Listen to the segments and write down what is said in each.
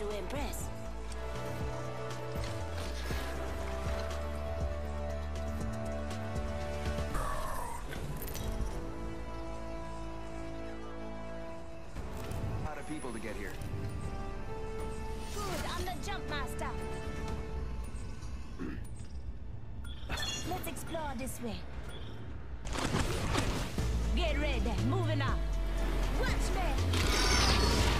to impress. A lot of people to get here. Good, I'm the jump master. Let's explore this way. Get ready, moving up. Watch me.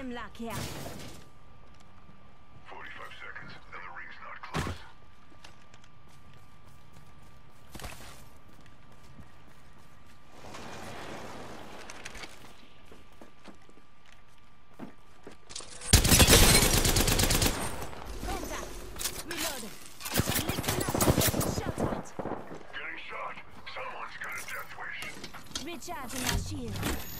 Hemlock here. 45 seconds, and the ring's not close. Contact. Reloading. Listen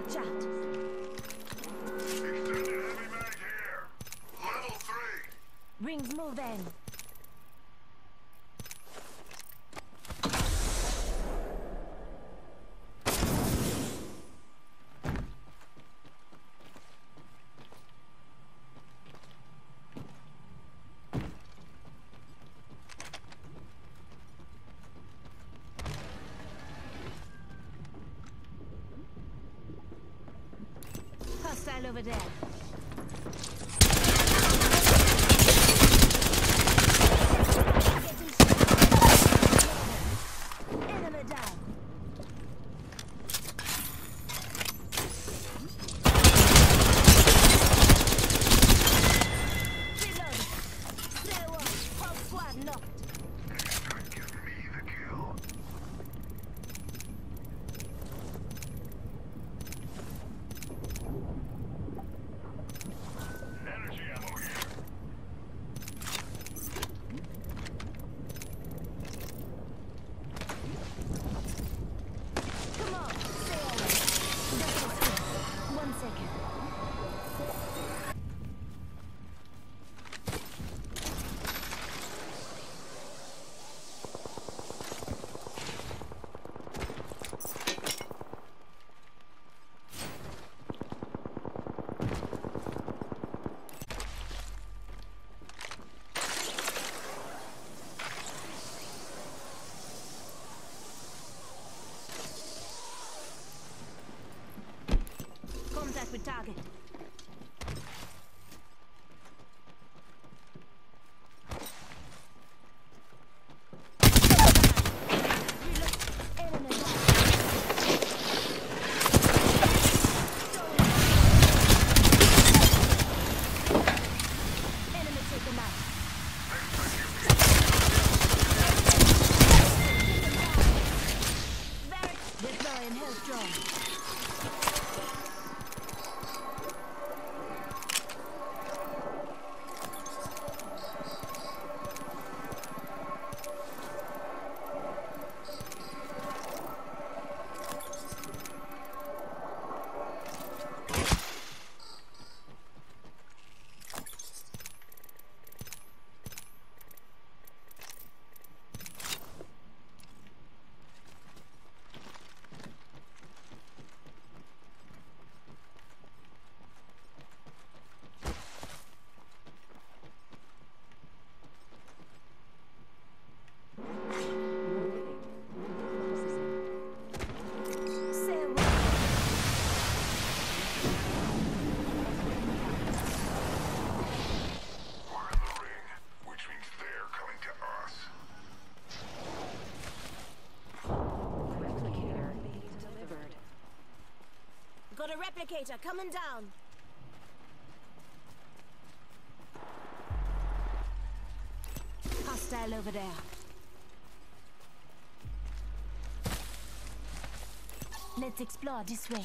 watch out. Extended heavy mag here. Level three. Rings moving. Hostile over there. replicator coming down. Hostile over there. Let's explore this way.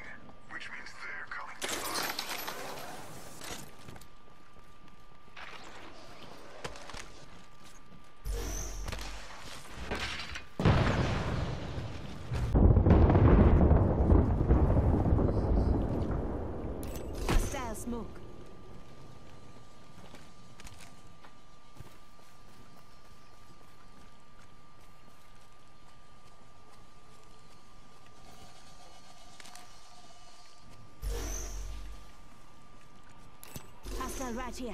大姐